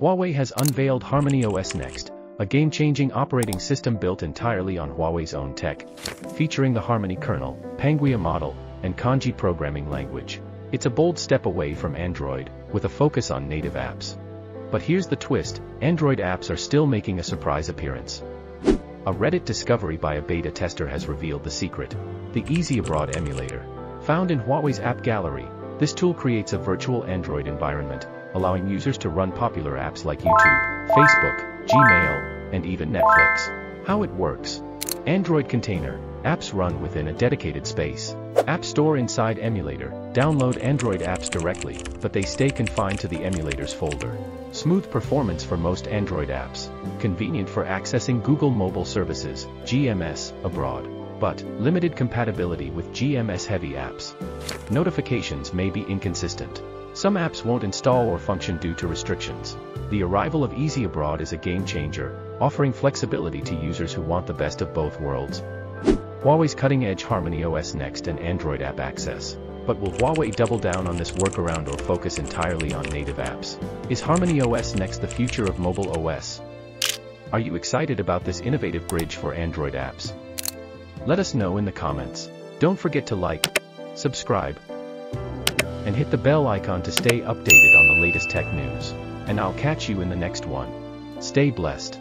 Huawei has unveiled Harmony OS Next, a game-changing operating system built entirely on Huawei's own tech, featuring the Harmony kernel, Pangu AI model, and Cangjie programming language. It's a bold step away from Android, with a focus on native apps. But here's the twist, Android apps are still making a surprise appearance. A Reddit discovery by a beta tester has revealed the secret, the EZ Abroad emulator. Found in Huawei's app gallery, this tool creates a virtual Android environment, allowing users to run popular apps like YouTube, Facebook, Gmail, and even Netflix. How it works. Android container. Apps run within a dedicated space. App Store inside emulator. Download Android apps directly, but they stay confined to the emulator's folder. Smooth performance for most Android apps. Convenient for accessing Google Mobile Services, GMS, abroad. But, limited compatibility with GMS-heavy apps. Notifications may be inconsistent. Some apps won't install or function due to restrictions. The arrival of EZ Abroad is a game changer, offering flexibility to users who want the best of both worlds. Huawei's cutting-edge Harmony OS Next and Android app access. But will Huawei double down on this workaround or focus entirely on native apps? Is Harmony OS Next the future of mobile OS? Are you excited about this innovative bridge for Android apps? Let us know in the comments. Don't forget to like, subscribe, and hit the bell icon to stay updated on the latest tech news. And I'll catch you in the next one. Stay blessed.